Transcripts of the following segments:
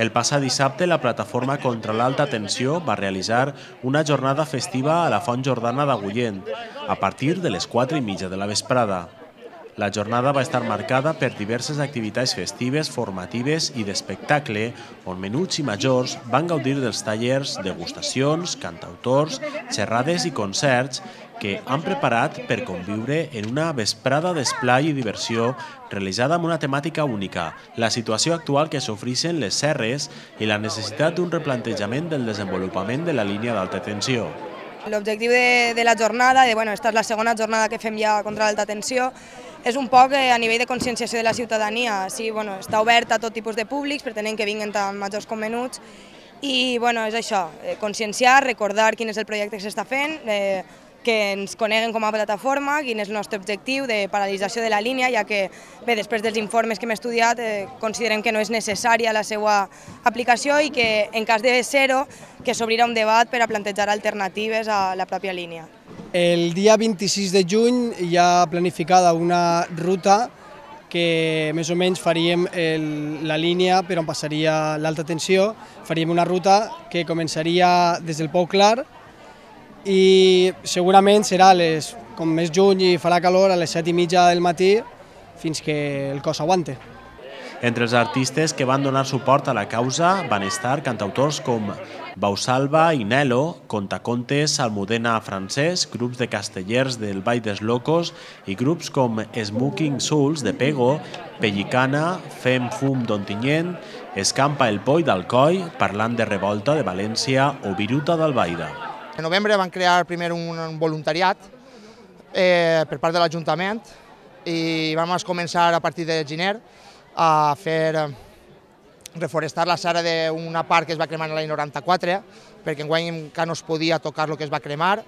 El passat dissabte, la plataforma contra l'alta tensió va realitzar una jornada festiva a la Font Jordana d'Agullent, a partir de les 4 i mitja de la vesprada. La jornada va estar marcada per diverses activitats festives, formatives i d'espectacle, on menuts i majors van gaudir dels tallers, degustacions, cantautors, xerrades i concerts que han preparat per conviure en una vesprada d'esplai i diversió realitzada amb una temàtica única, la situació actual que s'ofreixen les serres i la necessitat d'un replantejament del desenvolupament de la línia d'alta tensió. L'objectiu de, de la jornada, de, bueno, esta és la segona jornada que fem ja contra l'alta tensió, és un poc eh, a nivell de conscienciació de la ciutadania. Sí, bueno, està obert a tot tipus de públics, pretenem que vinguin tant majors com menuts, i bueno, és això, eh, conscienciar, recordar quin és el projecte que s'està fent, eh, que ens coneguen com a plataforma, quin és el nostre objectiu de paralització de la línia, ja que bé, després dels informes que hem estudiat eh, considerem que no és necessària la seva aplicació i que en cas de ser-ho que s'obrirà un debat per a plantejar alternatives a la pròpia línia. El dia 26 de juny hi ha planificada una ruta que més o menys faríem el, la línia per on passaria l'alta tensió, faríem una ruta que començaria des del Pou Clar i segurament serà les, com més juny i farà calor a les 7 i mitja del matí fins que el cos aguante. Entre els artistes que van donar suport a la causa van estar cantautors com Bausalva i Nelo, contacontes Almudena francès, grups de castellers del Vall dels Locos i grups com Smoking Souls de Pego, Pellicana, Fem Fum d'Ontinyent, Escampa el Poi d'Alcoi, Parlant de Revolta de València o Viruta d'Albaida. En novembre van crear primer un, un voluntariat eh, per part de l'Ajuntament i vam començar a partir de gener a fer reforestar la serra d'una part que es va cremar l'any 94, perquè enguany encara no es podia tocar el que es va cremar,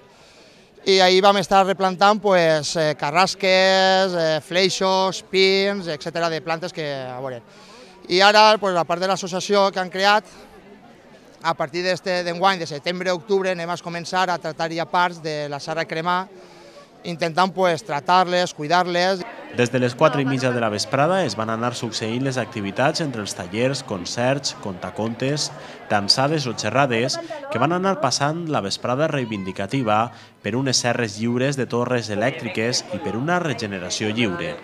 i ahir vam estar replantant pues, eh, carrasques, eh, fleixos, pins, etc de plantes que a veure. I ara, pues, a part de l'associació que han creat, a partir d'enguany, de setembre a octubre, anem a començar a tractar ja parts de la serra cremar, intentant pues, tratar-les, cuidar-les. Des de les 4 i mitja de la vesprada es van anar succeint les activitats entre els tallers, concerts, contacontes, dansades o xerrades que van anar passant la vesprada reivindicativa per unes serres lliures de torres elèctriques i per una regeneració lliure.